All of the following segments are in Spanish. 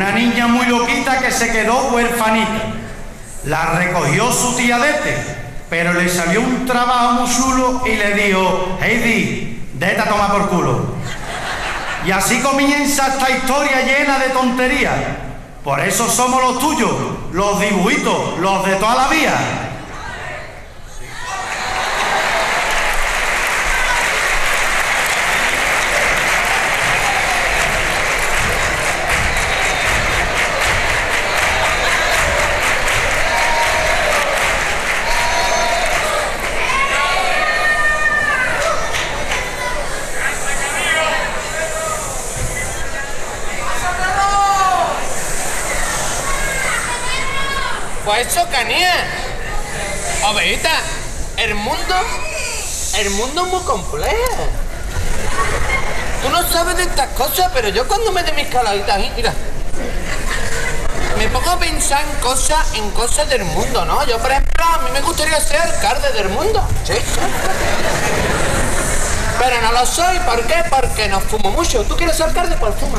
una niña muy loquita que se quedó huerfanita. La recogió su tía Dete, pero le salió un trabajo muy chulo y le dijo, Heidi, dete a tomar por culo. Y así comienza esta historia llena de tonterías. Por eso somos los tuyos, los dibujitos, los de toda la vida. Pues eso, canía. Ovejita, el mundo. El mundo es muy complejo. Tú no sabes de estas cosas, pero yo cuando me dé mis caladitas ahí, mira. Me pongo a pensar en cosas, en cosas del mundo, ¿no? Yo, por ejemplo, a mí me gustaría ser alcalde del mundo. Sí. Pero no lo soy, ¿por qué? Porque no fumo mucho. ¿Tú quieres ser alcalde? Pues fuma.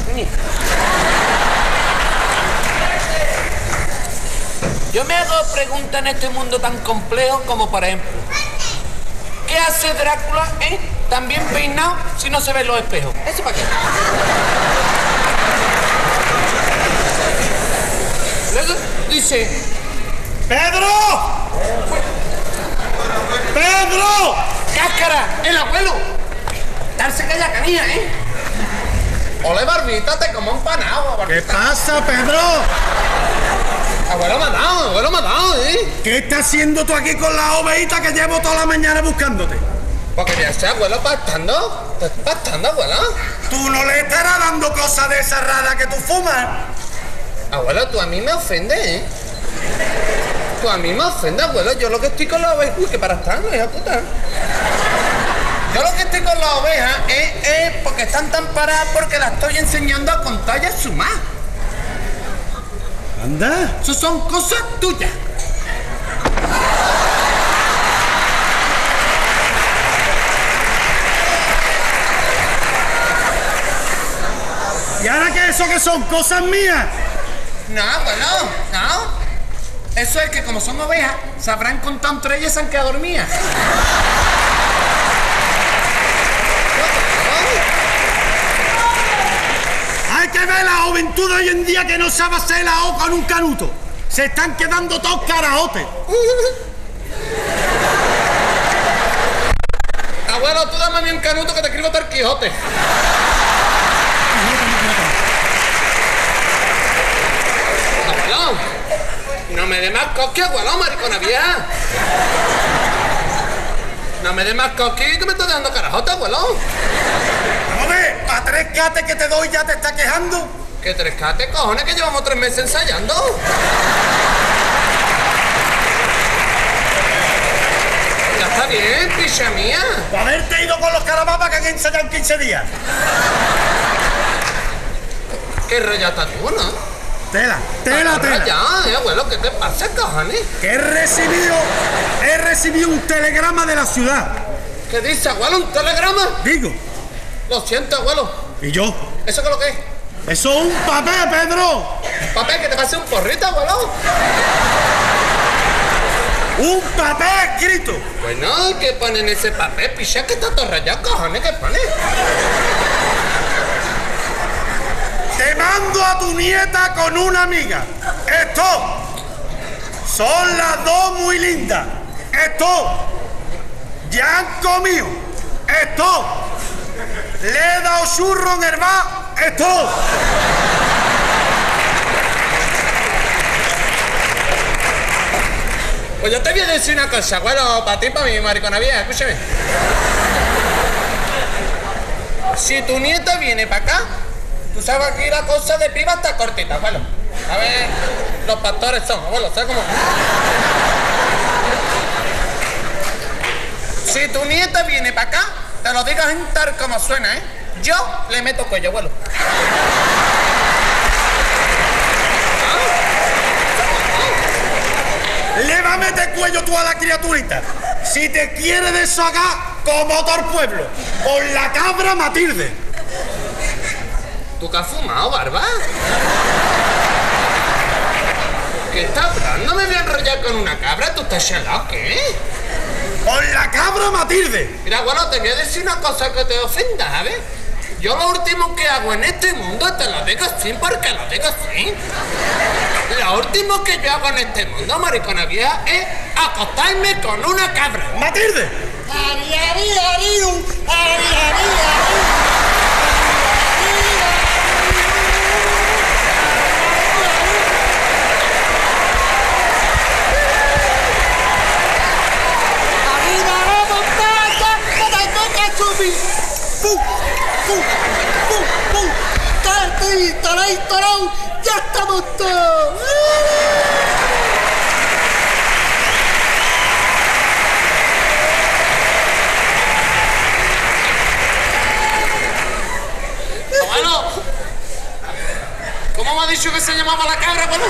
Yo me hago preguntas en este mundo tan complejo como, por ejemplo, ¿qué hace Drácula, eh? Tan bien peinado si no se ven los espejos. ¿Eso para qué? Luego dice, ¡Pedro! ¡Pedro! ¡Cáscara! ¡El abuelo! Darse calla canilla, ¿eh? Ole, barbita, te como un panado, ¿Qué pasa, Pedro? Abuelo dado, abuelo dado, ¿eh? ¿Qué estás haciendo tú aquí con la ovejita que llevo toda la mañana buscándote? Porque ya está, abuelo, pastando. ¿Te estás pastando, abuelo? Tú no le estarás dando cosas de esa rara que tú fumas. Abuelo, tú a mí me ofendes, ¿eh? Tú a mí me ofendes, abuelo. Yo lo que estoy con la oveja... Uy, que para estar, hija puta. Yo lo que estoy con la oveja es, es porque están tan paradas porque las estoy enseñando a contar y a sumar. Anda. Eso son cosas tuyas. ¿Y ahora qué eso que son cosas mías? No, abuelo, no. Eso es que como son ovejas, sabrán contar entre ellas han quedado dormidas. Ver la juventud de hoy en día que no sabe hacer la O con un canuto. Se están quedando todos carajotes. Abuelo, tú dame a mí un canuto que te escribo tal Quijote. Abuelo, no me dé más coqui, abuelo, maricona vieja. No me dé más coqui que me estás dando carajote, abuelo. Tres cates que te doy ya te está quejando. Que tres cates, cojones, que llevamos tres meses ensayando. Ya está bien, picha mía. Por haberte ido con los caramapas que han ensayado en 15 días. Qué rollata tú, ¿no? Tela, tela, tela. Ya, eh, abuelo, ¿qué te pasa, cojones? Que he recibido, he recibido un telegrama de la ciudad. ¿Qué dice, abuelo? ¿Un telegrama? Digo, Lo siento, abuelo. ¿y yo? ¿Eso qué es lo que es? Eso es un papel, Pedro. Papel, que te pase un porrito, abuelo. Un papel escrito. Bueno, ¿qué pone en ese papel? Picha, que está todo rayado, cojones, ¿qué pone? Te mando a tu nieta con una amiga. Esto. Son las dos muy lindas. Esto. Ya han comido. Esto. Le he dado churro en el. Esto. Pues yo te voy a decir una cosa, abuelo, para ti, para mi maricona vieja, escúchame. Si tu nieta viene para acá, tú sabes que la cosa de piba está cortita, abuelo. A ver, los pastores son, abuelo, ¿sabes cómo? Si tu nieta viene para acá, te lo digo en tal como suena, ¿eh? Yo le meto cuello, abuelo. Le va a meter cuello tú a la criaturita. Si te quiere deshagar como todo el pueblo. Con la cabra Matilde. ¿Tú qué has fumado, barba? ¿Qué estás hablando? Me voy a enrollar con una cabra. ¿Tú estás chalado? ¿Qué? ¡Con la cabra, Matilde! Mira, bueno, te voy a decir una cosa que te ofenda, ¿sabes? Yo lo último que hago en este mundo, te lo digo así porque lo digo así. Lo último que yo hago en este mundo, maricona vieja, es acostarme con una cabra. ¡Matilde! Ari, ari, ari, un, ari, ari, ari. Subir. ¡Pum! ¡Pum! ¡Pum! ¡Pum! ¡Tarti, taray, tarau! ¡Ya estamos todos! Bueno, ¿cómo me ha dicho que se llamaba la cabra, bueno?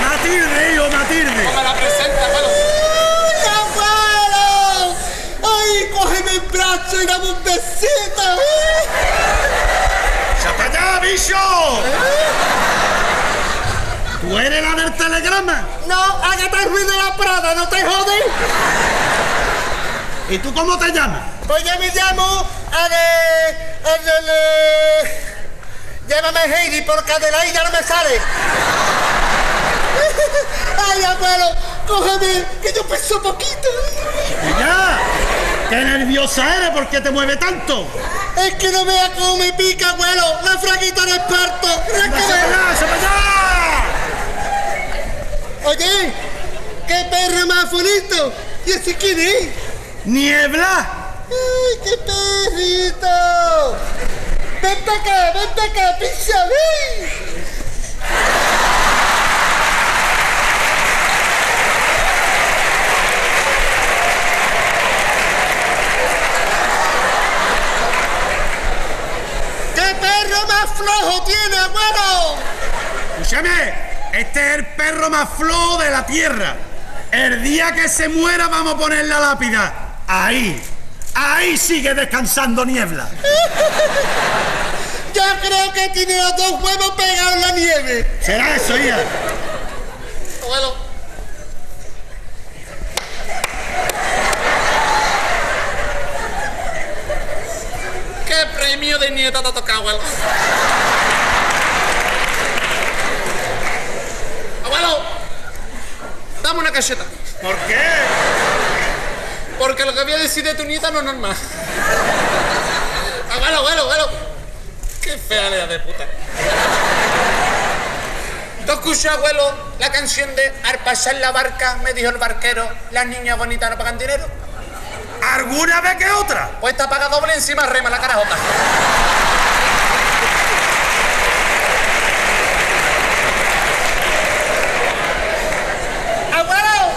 ¡Matilde, hijo, Matilde! ¿Cómo me la presenta, bueno? ¡Ay, abuelo! ¡Ay, y dame un besito! ¡Ya para allá, bicho! ¿Tú eres la del telegrama? No, el ruido de la prada, no te jodes. ¿Y tú cómo te llamas? Pues yo me llamo Ade... Adele... Llámame Heidi porque Adelaide ya no me sale. Ay, abuelo, cógeme, que yo peso poquito. ¡Y ya! ¡Qué nerviosa eres! ¿Por qué te mueve tanto? Es que no vea cómo me pica, abuelo. La fraquita del parto. Es que ¡Se allá, se allá! Oye, qué perro más bonito. ¿Y ese quién es? ¡Niebla! ¡Ay, qué perrito! ¡Ven para acá, ven para acá, pisa, perro más flojo tiene, abuelo! Escúchame, este es el perro más flojo de la tierra. El día que se muera vamos a poner la lápida. Ahí, ahí sigue descansando niebla. Yo creo que tiene los dos huevos pegados en la nieve. Será eso, hija. Abuelo. ¿Qué premio de nieta te ha tocado, abuelo? Abuelo, dame una cacheta. ¿Por qué? Porque lo que voy a decir de tu nieta no es normal. Abuelo, abuelo, abuelo. Qué fea lea de puta. ¿Tú escuchas, abuelo, la canción de Al pasar la barca me dijo el barquero, las niñas bonitas no pagan dinero? ¿Alguna vez que otra? Pues te paga doble encima rema la carajota. ¡Abuelo!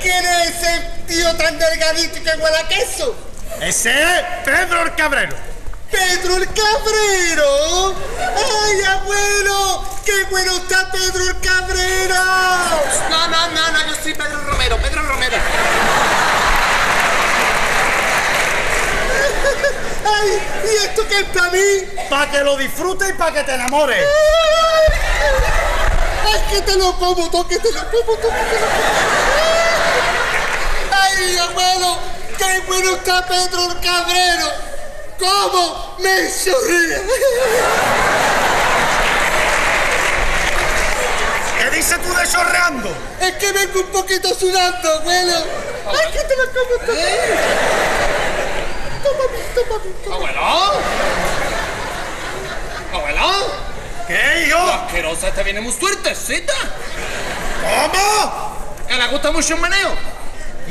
¿Quién es ese tío tan delgadito que huele a queso? Ese es Pedro el Cabrero. ¡Pedro el Cabrero! ¡Ay, abuelo! ¡Qué bueno está Pedro el Cabrero! No, no, no, no, yo soy Pedro Romero, Pedro Romero. ¡Ay! ¿Y esto qué es para mí? Para que lo disfrutes y para que te enamores. ¡Ay, que te lo como, tú, que te lo como, tú, que te lo como! ¡Ay, abuelo! ¡Qué bueno está Pedro el Cabrero! ¿Cómo me sonríe? ¿Qué dices tú de chorreando? Es que vengo un poquito sudando, abuelo. ¡Ay, que te lo como, tú! Abuelo. Abuelo. ¿Qué, La hijo? asquerosa te viene muy suertecita. ¿Cómo? Que le gusta mucho el meneo.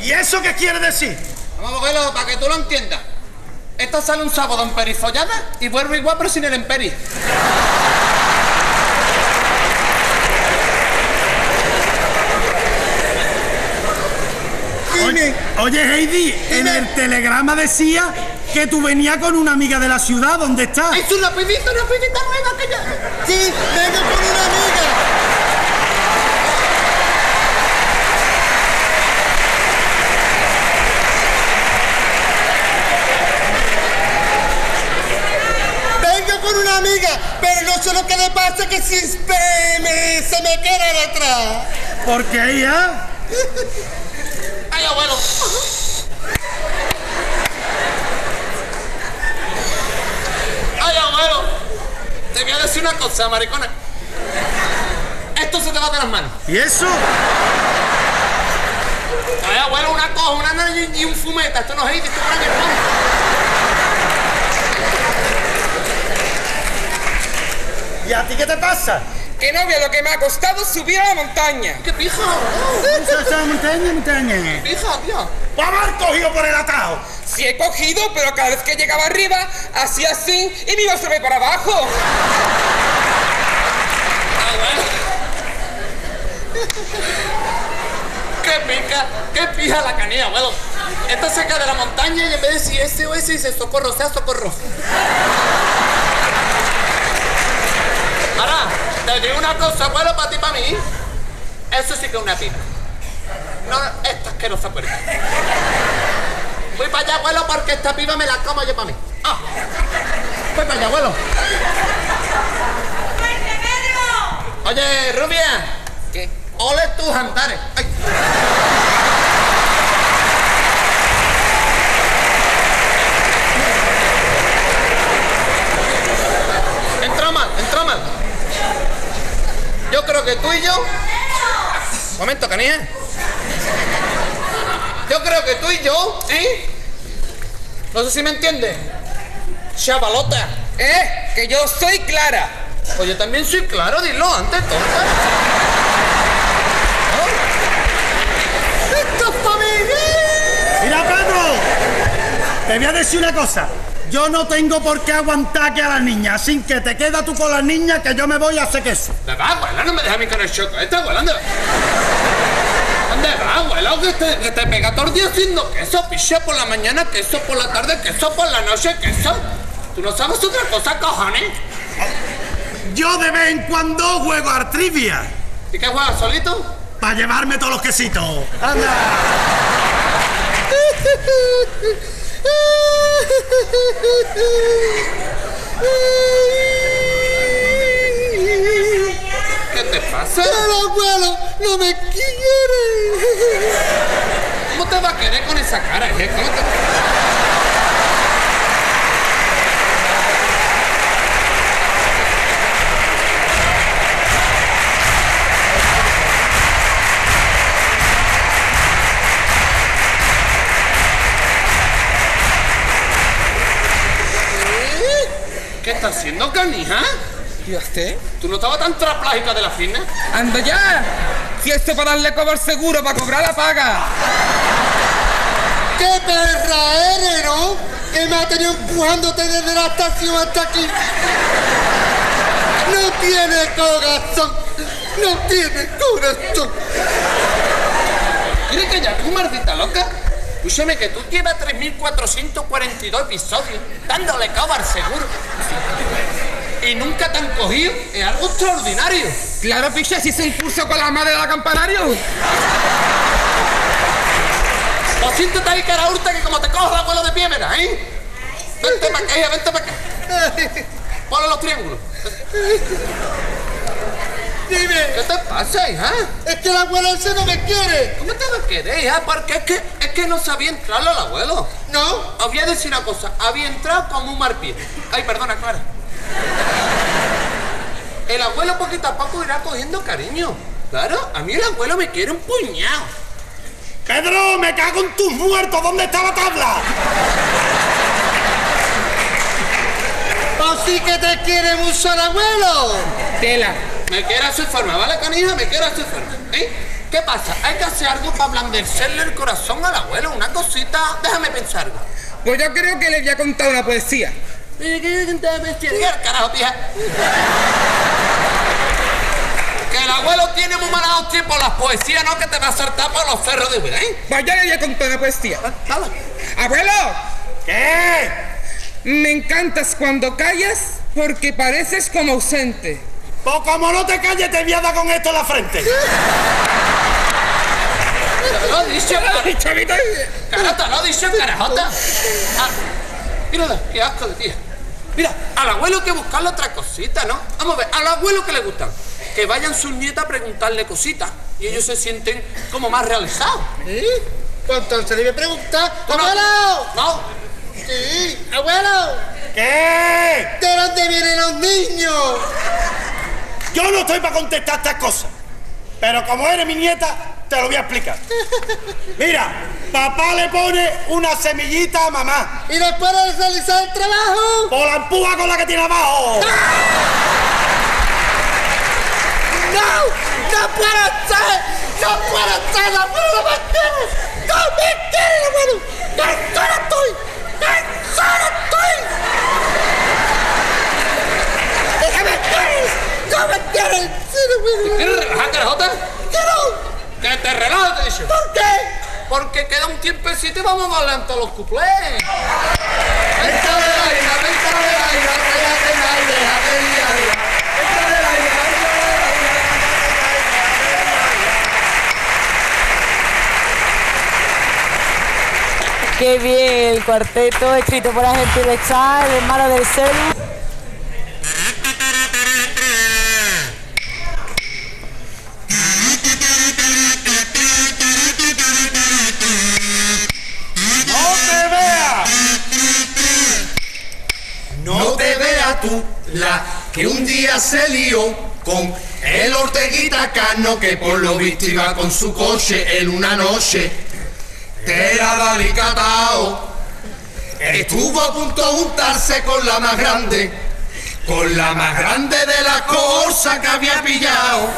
¿Y eso qué quiere decir? Vamos, abuelo, para que tú lo entiendas. Esta sale un sábado en perifollada y vuelve igual pero sin el emperi. Dime, Oye, Heidi, en el telegrama decía que tú venías con una amiga de la ciudad. ¿Dónde está? Es una pibita, una pibita nueva que ya... sí, vengo con una amiga. amiga, pero no sé lo que le pasa que si me, se me queda detrás. ¿Por qué, hija? Ay, abuelo. Ay, abuelo. Te voy a decir una cosa, maricona. Esto se te va de las manos. ¿Y eso? Ay, abuelo, una cosa, una nariz y un fumeta. Esto no es esto es hermano. ¿Y a ti qué te pasa? Que no vea lo que me ha costado subir a la montaña. ¡Qué pija! montaña, montaña. ¡Pija, tío! ¡Va a haber cogido por el atajo! Sí he cogido, pero cada vez que llegaba arriba, hacía así y me iba a subir para abajo. Abuelo. ¡Qué pica! ¡Qué pija la canilla, abuelo! Esta se cae de la montaña y en vez de decir ese o ese dice socorro, sea socorro. Ahora, te digo una cosa, abuelo, para ti para mí. Eso sí que es una pipa. No, esta asquerosa puerta. Voy para allá, abuelo, porque esta piba me la como yo para mí. Ah. Voy para allá, abuelo. Oye, Rubia. ¿Qué? Ole tus andares. Ay. Entró mal, entró mal. Yo creo que tú y yo. Momento, canija. Yo creo que tú y yo, ¿eh? No sé si me entiendes. Chavalota. Eh, que yo soy Clara. Pues yo también soy claro, dilo antes, tonta. ¡Esto es para! Mira, Pedro, te voy a decir una cosa. Yo no tengo por qué aguantar que a las niñas, así que te queda tú con las niñas que yo me voy a hacer queso. ¿Dónde va, abuela? No me dejes a mí con el choco. ¿Esta abuela dónde va? ¿Dónde va, abuela? Que te, que te pega todo el día haciendo queso, piche por la mañana, queso por la tarde, queso por la noche, queso. ¿Tú no sabes otra cosa, cojones? Yo de vez en cuando juego a trivia ¿Y qué juegas, solito? para llevarme todos los quesitos. ¡Anda! ¿Qué te pasa? El abuelo no me quiere. ¿Cómo te va a querer con esa cara, eh? Haciendo, canija? ¿Y usted? ¿Tú no estabas tan traplágica de la fitness? ¡Anda ya! Si esto para darle cover seguro, para cobrar la paga. ¡Qué perra eres, ¿no? Que me ha tenido empujándote desde la estación hasta aquí. No tiene corazón. No tiene corazón. ¿Quieres que ya tú, maldita loca? Escúchame que tú llevas 3.442 episodios dándole cover seguro. Y nunca te han cogido. Es algo extraordinario. Claro, picha, si se impulsó con la madre de la campanario. O siéntate ahí, cara hurta, que como te cojo el abuelo de pie, ¿eh? Vente para acá, vente para acá. Ponle los triángulos. Dime, ¿Qué te pasa, hija? es que el abuelo ese no me quiere. ¿Cómo te va a querer, hija? Porque es que, es que no sabía entrarlo al abuelo. ¿No? Os voy a decir una cosa. Había entrado como un marpie. Ay, perdona, Clara. El abuelo poquito a poco irá cogiendo cariño. Claro, a mí el abuelo me quiere un puñado. Pedro, me cago en tus muertos. ¿Dónde está la tabla? ¿O sí que te quiere mucho el abuelo? Tela. Me quiere hacer forma, ¿vale, canija? Me quiere hacer forma. ¿Eh? ¿Qué pasa? Hay que hacer algo para ablandecerle el corazón al abuelo. Una cosita. Déjame pensar algo. Pues yo creo que le voy a contar una poesía. ¿Qué carajo, pija? Que el abuelo tiene muy mala hostia por las poesías, no que te va a saltar por los cerros de vida, ¿eh? Pues yo le voy a contar una poesía. Dale. ¡Abuelo! ¿Qué? Me encantas cuando callas porque pareces como ausente. Pues como no te calles, te voy a dar con esto en la frente. Te lo he dicho, ¡Ay, chavita! cara, te lo he dicho, carajota. Ah, mírala, qué asco de tía. Mira, al abuelo hay que buscarle otra cosita, ¿no? Vamos a ver, al abuelo que le gustan. Que vayan sus nietas a preguntarle cositas y ellos se sienten como más realizados. ¿Sí? Pues entonces le voy a preguntar. ¡Abuelo! No, Sí, abuelo. ¿Qué? ¿De dónde vienen los niños? Yo no estoy para contestar estas cosas. Pero como eres mi nieta, te lo voy a explicar. Mira, papá le pone una semillita a mamá. ¿Y después de realizar el trabajo? Por la empúa con la que tiene abajo. ¡No! ¡No puede ser! ¡No puede ser! ¡La abuelo no me! ¡No me quiere el abuelo! ¡Cansada estoy! ¡Cansada estoy! ¡Déjame quieres! ¡No me quieres! ¡Sí, no me ¿quieres relajarte, Jota? ¡Quiero! Que te relajes, dicho. ¿Por qué? Porque queda un tiempecito y vamos a adelantar los cuplés. Venta de la ira, venta de la ira, cállate, nadie, déjate de la ira. Venta de la ira, venta de la ira. Qué bien, el cuarteto escrito por Agente de Chá, el hermano del Celu. ¡No te veas! No te veas tú la que un día se lió con el Orteguita Cano que por lo visto iba con su coche en una noche. Era dalicatao. Estuvo a punto de juntarse con la más grande, con la más grande de las cosas que había pillado.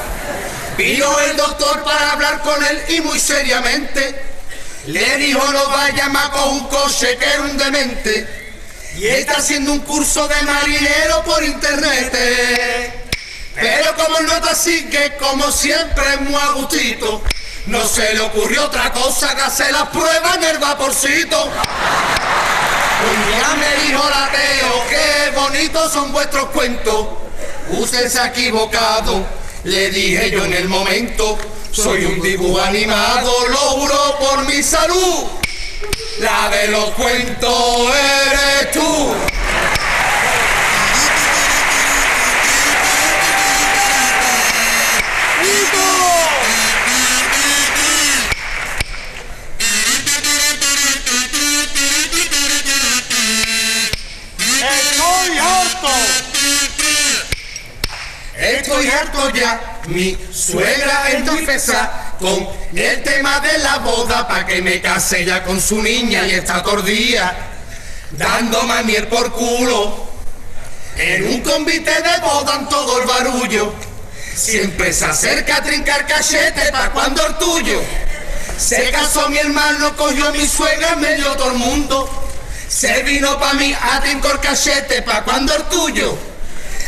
Vino el doctor para hablar con él y muy seriamente le dijo no vaya más con un coche que era un demente. Y está haciendo un curso de marinero por internet. Pero como no está así, que como siempre es muy agustito, no se le ocurrió otra cosa que hacer las pruebas en el vaporcito. Un día me dijo la Teo, qué bonitos son vuestros cuentos. Usted se ha equivocado, le dije yo en el momento. Soy un dibujo animado, lo juro por mi salud. La de los cuentos eres tú. ¡Estoy harto! Estoy harto ya, mi suegra empieza con el tema de la boda pa' que me case ya con su niña y está tordía dando manier por culo. En un convite de boda en todo el barullo, siempre se acerca a trincar cachete pa' cuando el tuyo. Se casó mi hermano, cogió a mi suegra, me dio todo el mundo. Se vino pa' mí a trincar cachete pa' cuando el tuyo.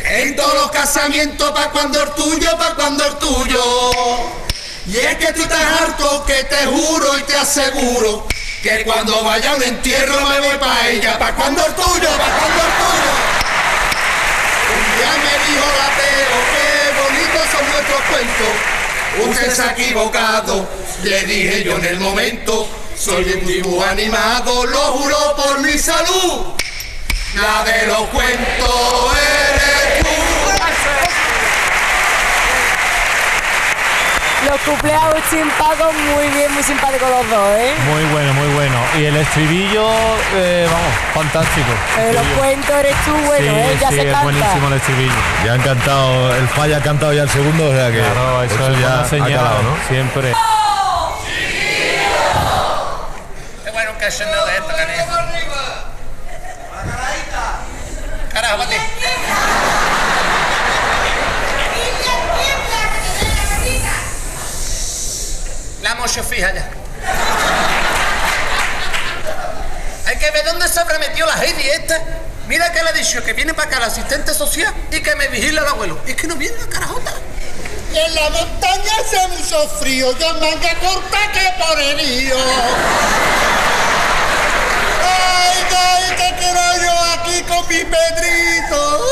En todos los casamientos, pa' cuando el tuyo, pa' cuando el tuyo. Y es que tú estás harto que te juro y te aseguro que cuando vaya a un entierro me voy pa' ella, pa' cuando el tuyo, pa' cuando el tuyo. Un día me dijo la Teo, qué bonitos son nuestros cuentos. Usted se ha equivocado, le dije yo en el momento. Soy un dibujo animado, lo juro por mi salud. La de los cuentos tú. Los Agustín Paco, muy bien, muy simpáticos los dos, ¿eh? Muy bueno, muy bueno. Y el estribillo, eh, vamos, fantástico. Pero los cuentos eres tú, bueno, sí, ¿eh? Ya sí, se es canta. buenísimo el estribillo. Ya han cantado, el falla ha cantado ya el segundo, o sea que Claro, eso, es ya buena ha señal, calado, ¿no? Siempre. Qué bueno que no de esto, cariño. Carajo, hemos hecho fija ya. Hay que ver dónde se habrá la Heidi esta. Mira que le he dicho que viene para acá la asistente social y que me vigila el abuelo. Es que no viene la carajota. En la montaña hace mucho frío, yo manga corta que por el río. Ay, ay, que quiero yo aquí con mi Pedrito.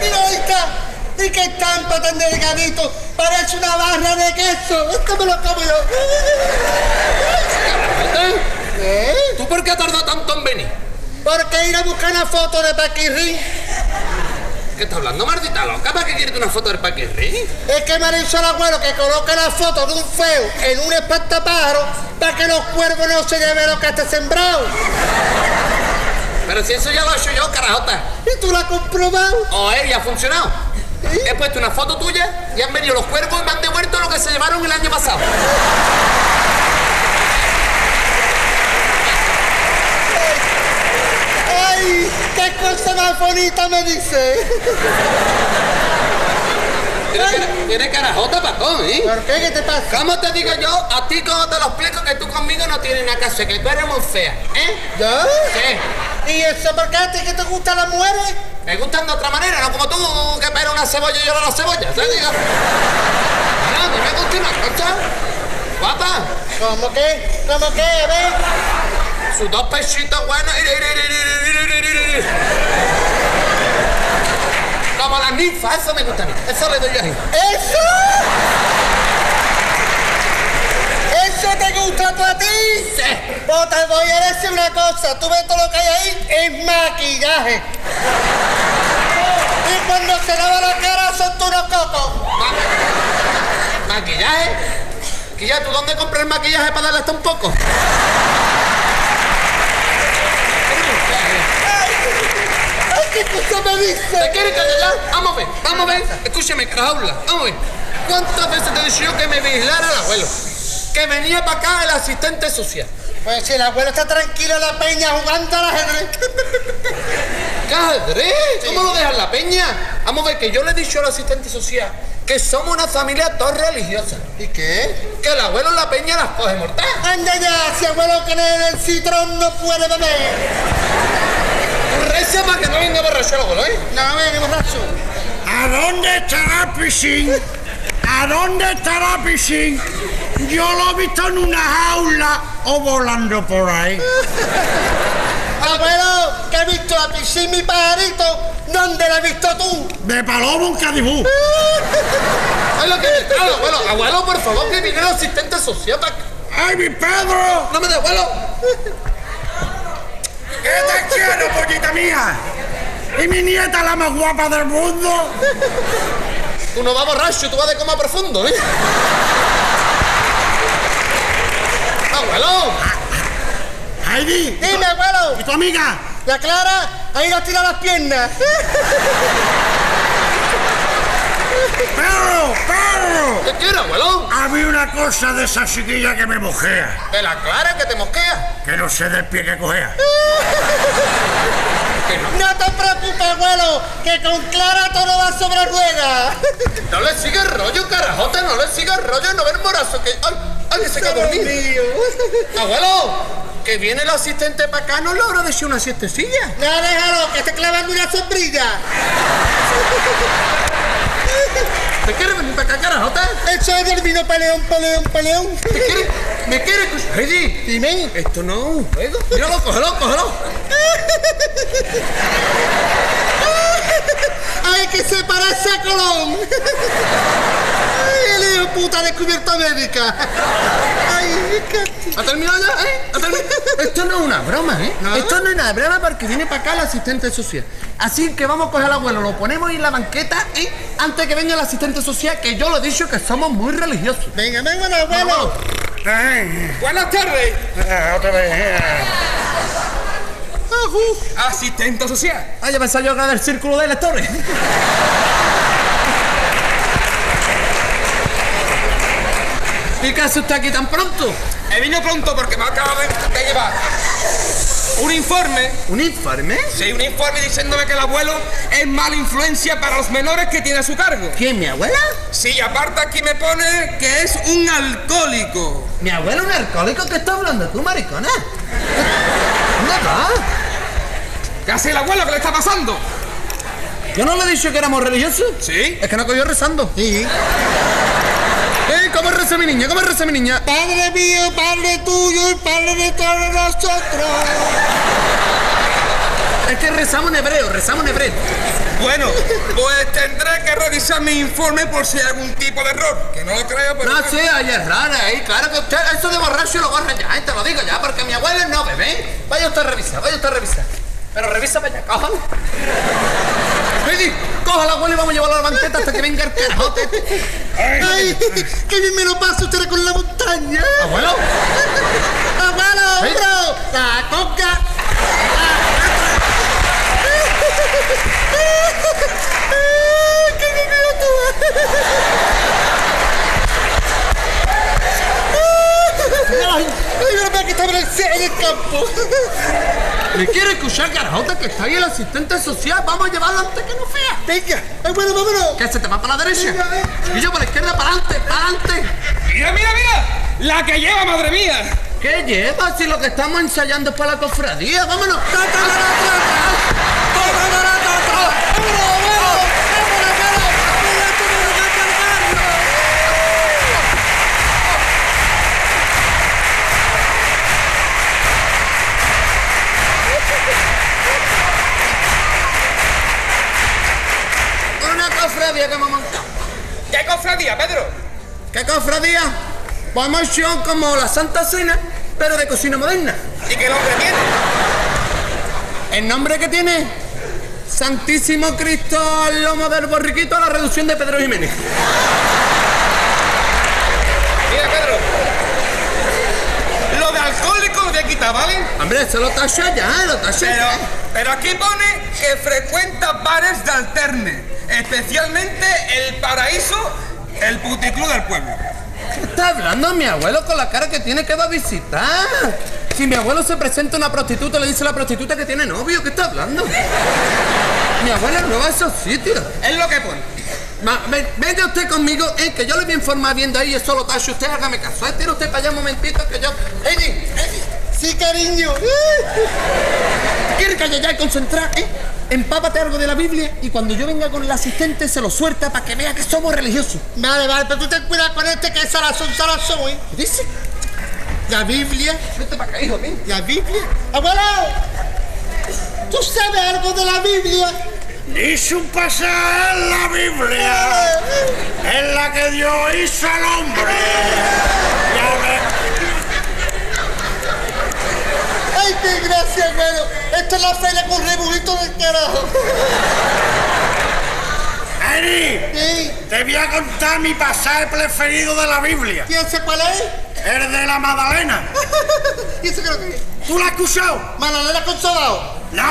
Mira, ahí está. Y qué estampa tan delgadito. Parece una barra de queso. Esto me lo como yo. ¿Tú por qué tardado tanto en venir? Porque ir a buscar una foto de Paquirri ¿Qué está hablando, maldita loca? ¿Para qué quieres una foto del paquirri? es que me ha dicho el abuelo que coloque la foto de un feo en un espantapájaro para que los cuervos no se lleven lo que está sembrado. Pero si eso ya lo he hecho yo, carajota. ¿Y tú la has comprobado? O él, y ha funcionado. He puesto una foto tuya y han venido los cuervos y me han devuelto lo que se llevaron el año pasado. ¡Ay! ¡Qué cosa más bonita me dice! Tiene, cara- tiene carajota, patón, ¿eh? ¿Por qué? ¿Qué te pasa? ¿Cómo te digo yo? A ti como te lo explico que tú conmigo no tienes nada que hacer, que tú eres muy fea, ¿eh? ¿Yo? Sí. ¿Y eso por qué a ti que te gustan las mujeres? Me gustan de otra manera, no como tú que pera una cebolla y yo no la cebolla, ¿sabes? Digo, no, a mí me gusta una cosa. Guapa, ¿Cómo que? ¿Cómo que? A ver. sus dos pechitos buenos. Como las ninfas, eso me gusta a mí. Eso le doy yo ahí. ¡Eso! ¿Eso te gusta tú a ti? Sí. Pues te voy a decir una cosa. Tú ves todo lo que hay ahí, es maquillaje. Y cuando se lava la cara son tú unos cocos. Ma- ¿Maquillaje? Quilla, ¿tú dónde compras el maquillaje para darle hasta un poco? ¡Ay, qué cosa me ¿Te dice! quieres callar ya? Vamos a ver, vamos a ver. Escúchame, Raúl, vamos a ver. ¿Cuántas veces te yo que me vigilara el abuelo? Que venía para acá el asistente social. Pues si el abuelo está tranquilo en la peña jugando al ajedrez. ¿Qué ajedrez? ¿Cómo lo dejas la peña? Vamos a ver, que yo le he dicho al asistente social que somos una familia todos religiosa. ¿Y qué? Que el abuelo en la peña las coge mortal. Anda ya, si abuelo que en el citrón no puede beber. Reza para que no venga borracho el abuelo, ¿eh? No, ven, borracho. ¿A dónde estará Pisín? ¿A dónde estará Pisín? Yo lo he visto en una jaula o volando por ahí. Abuelo, que he visto a Pichín mi pajarito, ¿dónde la has visto tú? De palomo en Cadibú. Es lo que me trae, abuelo. Abuelo, por favor, que viene el asistente social para. ¡Ay, mi Pedro! No me dé abuelo. ¿Qué te quiero, pollita mía? ¿Y mi nieta la más guapa del mundo? Tú no vas borracho, tú vas de coma profundo, ¿eh? ¡Abuelo! Heidi, Dime, abuelo, ¿y tu amiga? la Clara ha ido a tirar las piernas. ¡Perro, perro! ¿Qué quieres, abuelo? Había una cosa de esa chiquilla que me mojea, De la clara que te mosquea. que no sé del pie que cogea. No te preocupes, abuelo, que con Clara todo va sobre ruedas. No le sigas rollo, carajota, no le sigas rollo, no ver morazo que... ¡Ay! ¡Ay, se quedó dormido! ¡Abuelo! Que viene el asistente para acá, no logra decir una siestecilla. No, déjalo, que esté clavando una sombrilla. ¿Te quieres venir para acá, carajota? Eso es del vino peleón, peleón, peleón. ¿Te quieres? ¿Me quieres escuchar? Heidi, Dime. esto no es un juego. Míralo, cógelo, cógelo. Ay, que se parece a Colón. Ay, el hijo puta descubierta médica. Ay, qué... ¿Ha terminado ya? ¿Eh? ¿Ha terminado? Esto no es una broma, ¿eh? Esto no es una broma porque viene para acá el asistente social. Así que vamos a coger al abuelo, lo ponemos ahí en la banqueta, ¿eh? Antes que venga el asistente social, que yo lo he dicho que somos muy religiosos. Venga, venga, abuelo. Ay, Buenas tardes, eh, otra vez. eh. asistente social. Ah, ya pensaba yo que era del círculo de lectores. ¿Y qué hace usted aquí tan pronto? He venido pronto porque me acaba de, llevar un informe. ¿Un informe? Sí, un informe diciéndome que el abuelo es mala influencia para los menores que tiene a su cargo. ¿Quién, mi abuela? Sí, aparte aquí me pone que es un alcohólico. ¿Mi abuela un alcohólico? ¿Qué estás hablando tú, maricona? ¿Dónde va? ¿Qué hace el abuelo? ¿Qué le está pasando? ¿Yo no le he dicho que éramos religiosos? Sí. Es que no cogió rezando. Sí. ¿Eh? ¿Cómo reza mi niña? ¿Cómo reza mi niña? Padre mío, Padre tuyo y Padre de todos nosotros. Es que rezamos en hebreo, rezamos en hebreo. Bueno, pues tendré que revisar mi informe por si hay algún tipo de error. Que no lo creo, pero... No, sí, hay errores ahí. Claro que usted, eso de borracho lo borra ya, eh, te lo digo ya, porque mi abuelo no bebé. Vaya usted a revisar, vaya usted a revisar. Pero revisa para allá, coja la abuela y vamos a llevarla a la banqueta hasta que venga el carajote. ¡Ay! ¡Qué bien me lo paso usted con la montaña! Abuelo. ¡Abuelo! ¡Bro! ¡La coca! ¡Qué criatura! En el, campo! ¿Me quiere escuchar, carajote, que está ahí el asistente social? Vamos a llevarlo antes que no fea. ¡Venga! ¡Abuelo, vámonos! Que se te va para la derecha. Y yo para la izquierda, para adelante, para adelante. Mira, mira, mira. La que lleva, madre mía. ¿Qué lleva? Si lo que estamos ensayando es para la cofradía. Vámonos. ¡Ta, cofradía, Pedro? ¿Qué cofradía? Pues hemos hecho como la Santa Cena, pero de cocina moderna. ¿Y qué nombre tiene? ¿El nombre que tiene? Santísimo Cristo al lomo del borriquito a la reducción de Pedro Jiménez. Mira, Pedro. Lo de alcohólico lo voy a quitar, ¿vale? Hombre, eso lo tacha ya, lo tacha Pero, ya. pero aquí pone que frecuenta bares de alterne, especialmente el Paraíso, el puticlub del pueblo. ¿Qué está hablando mi abuelo con la cara que tiene que va a visitar? Si mi abuelo se presenta a una prostituta, le dice a la prostituta que tiene novio, ¿qué está hablando? Mi abuelo no va a esos sitios. Es lo que pone. Ma- ven- venga usted conmigo, eh, que yo le voy a informar viendo ahí eso lo tacho. Usted hágame caso. Eh, tira usted para allá un momentito que yo. Eddie, Eddie, ¡Sí, cariño! ¿quiere que ya y concentrar? Eh? Empápate algo de la Biblia y cuando yo venga con el asistente se lo suelta para que vea que somos religiosos. Vale, vale, pero tú ten cuidado con este que es salazón, salazón, ¿eh? ¿Qué dice? La Biblia, Vete para acá, hijo mío. la Biblia. ¡Abuelo! ¿Tú sabes algo de la Biblia? Dice un pasaje en la Biblia en la que Dios hizo al hombre. Ya ves. ¡Ay, qué gracia, abuelo! Esta es la feria con rebujito del carajo. Eri, ¿Sí? te voy a contar mi pasaje preferido de la Biblia. ¿Quién sabe cuál es? El de la Magdalena. ¿Y eso creo que es? ¿Tú la has escuchado? Magdalena Consolado. ¡No!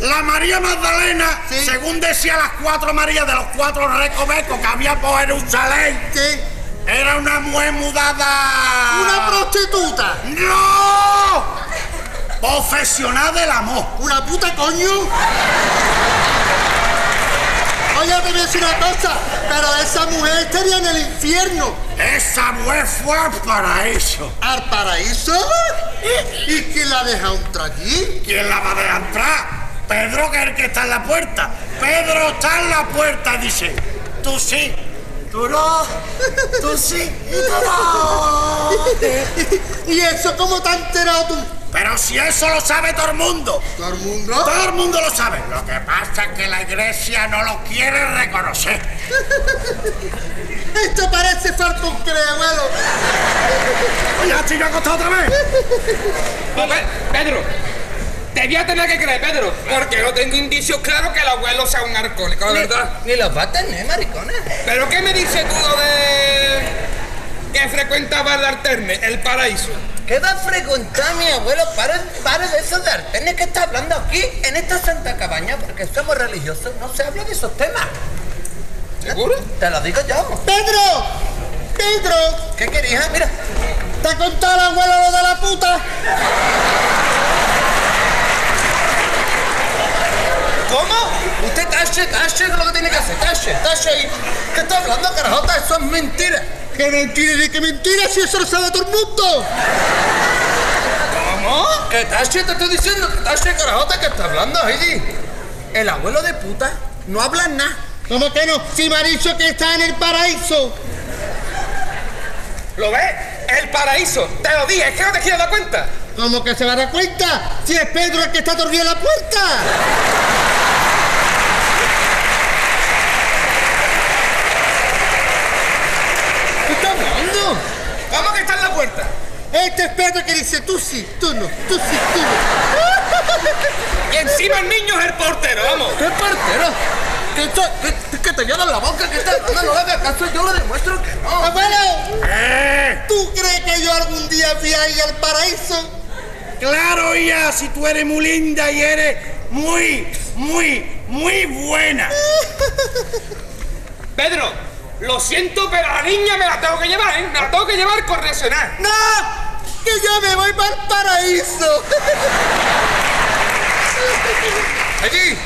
La María Magdalena, Sí. según decía las cuatro Marías de los cuatro recovecos que había por Jerusalén, Sí. Era una mujer mudada. Una prostituta. ¡No! Profesional del amor. Una puta coño. Oye, te voy a decir una cosa, pero esa mujer estaría en el infierno. Esa mujer fue al paraíso. ¿Al paraíso? ¿Y quién la deja entrar aquí? ¿Quién la va a dejar entrar? Pedro, que es el que está en la puerta. Pedro está en la puerta, dice. Tú sí, tú no, tú sí y tú no. ¿Y eso cómo te has enterado tú? Pero si eso lo sabe todo el mundo. ¿Todo el mundo? Todo el mundo lo sabe. Lo que pasa es que la iglesia no lo quiere reconocer. Esto parece Falcon Cree, abuelo. ¿Ya estoy acostado otra vez? Pedro. Te voy a tener que creer, Pedro, porque no tengo indicios claros que el abuelo sea un alcohólico, verdad. Ni los va a tener, maricones. ¿Pero qué me dice tú lo de que frecuentaba el alterne, el paraíso? ¿Qué va a frecuentar mi abuelo? Pare, pare de eso de artenes que está hablando aquí, en esta santa cabaña, porque somos religiosos, no se habla de esos temas. ¿Seguro? Te lo digo yo. ¡Pedro! ¡Pedro! ¿Qué querías? Mira, ¿Te ha contado el abuelo lo de la puta? ¿Cómo? Usted tache, tache, es lo que tiene que hacer, tache, tache ahí. ¿Qué está hablando, carajota? Eso es mentira. ¡Qué mentira, ni qué mentira! ¡Si eso lo sabe todo el mundo! ¿Cómo? ¿Qué tache te estoy diciendo? ¿Qué tache, carajota, que está hablando, Heidi? El abuelo de puta no habla nada. ¿Cómo que no? Si me ha dicho que está en el paraíso. ¿Lo ves? El paraíso. Te lo dije, es que no te quieres dar cuenta. ¿Cómo que se va a dar cuenta? Si es Pedro el que está dormido en la puerta. ¿Qué está hablando? ¿Cómo que está en la puerta? Este es Pedro que dice, tú sí, tú no, tú sí, tú no. Y encima el niño es el portero, vamos. ¿Qué portero? ¿Qué, esto- qué- qué te llenan la boca? ¿Qué te no, no le hagas caso? Yo le demuestro que no. Abuelo, Eh, ¿tú crees que yo algún día fui ahí al paraíso? claro, ya, si tú eres muy linda y eres muy, muy, muy buena. Pedro, lo siento, pero a la niña me la tengo que llevar, ¿eh? Me la tengo que llevar correccional. ¡No! ¡Que yo me voy para el paraíso! Allí.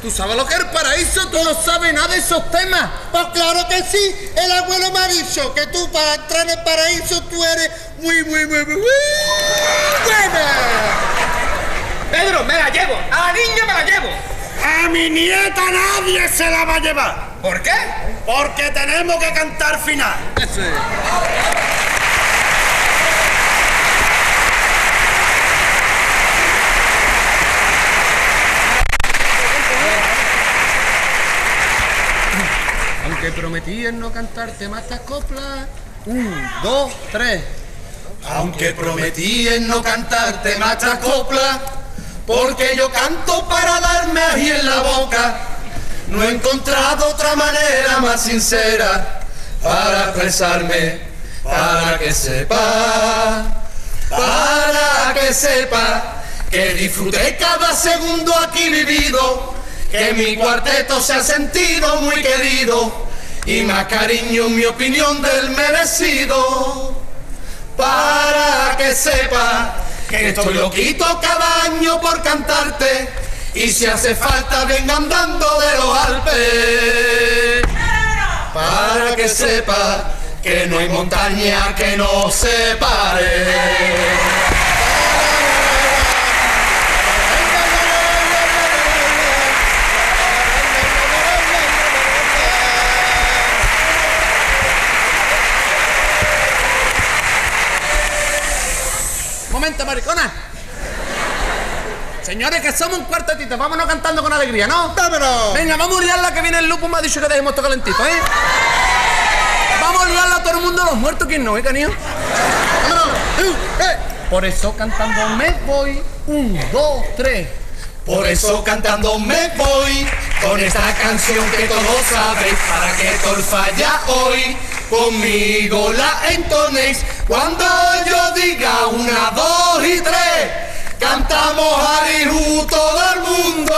¿Tú sabes lo que es el paraíso? ¿Tú no sabes nada de esos temas? Pues claro que sí, el abuelo me ha dicho que tú para entrar en el paraíso tú eres muy, muy, muy, muy, muy buena. Pedro, me la llevo. A la niña me la llevo. A mi nieta nadie se la va a llevar. ¿Por qué? Porque tenemos que cantar final. Aunque prometí en no cantarte más estas coplas. Un, dos, tres. Aunque prometí en no cantarte más copla, porque yo canto para darme ahí en la boca. No he encontrado otra manera más sincera para expresarme, para que sepa, para que sepa que disfruté cada segundo aquí vivido, que mi cuarteto se ha sentido muy querido y más cariño mi opinión del merecido para que sepa que estoy loquito cada año por cantarte y si hace falta venga andando de los Alpes para que sepa que no hay montaña que nos separe. Momento, maricona. Señores, que somos un cuartetito, vámonos cantando con alegría, ¿no? ¡Vámonos! Venga, vamos a liarla que viene el lupo, me ha dicho que dejemos esto calentito, ¿eh? Vamos a liarla a todo el mundo, los muertos, ¿quién no, eh, canijo? Vámonos. Uh, eh. Por eso cantando me voy. Un, dos, tres. Por eso cantando me voy con esta canción que todos sabéis para que todo falla hoy. Conmigo la entonéis cuando yo diga una, dos y tres. Cantamos Arihu todo el mundo